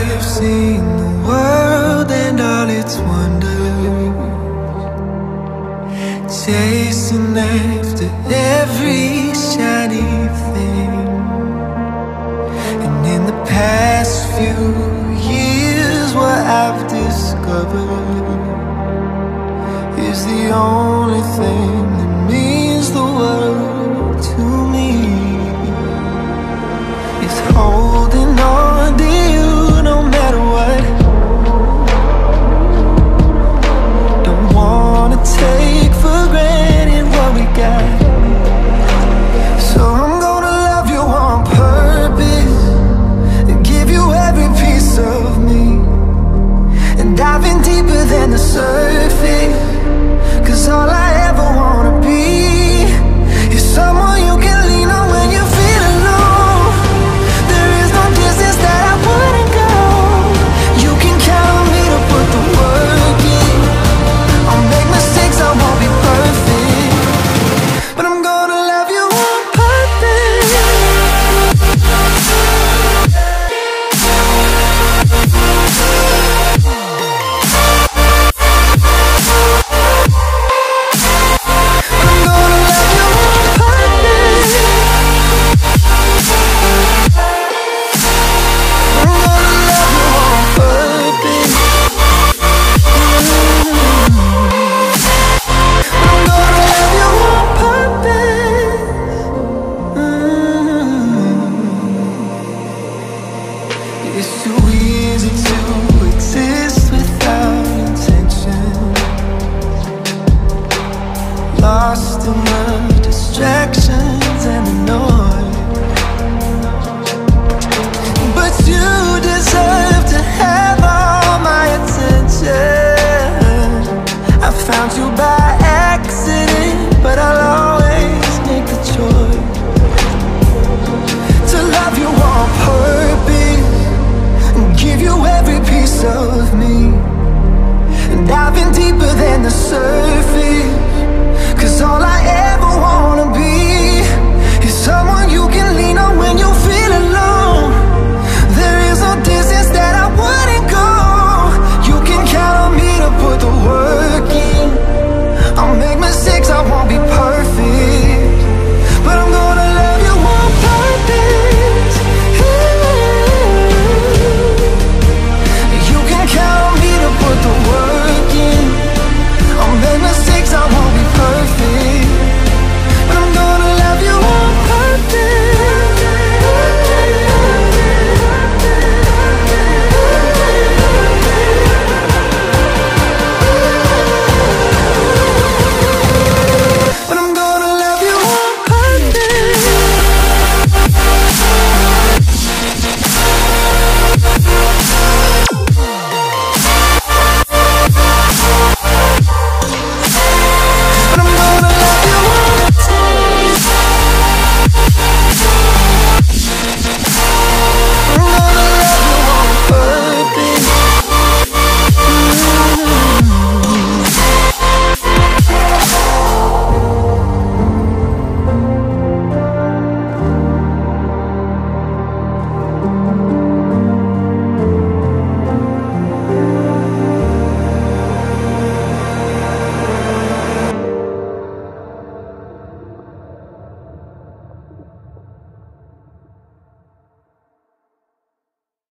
I've seen the world and all its wonders. Chasing after every shiny thing. And in the past few years what I've discovered Is the only thing lost in my the say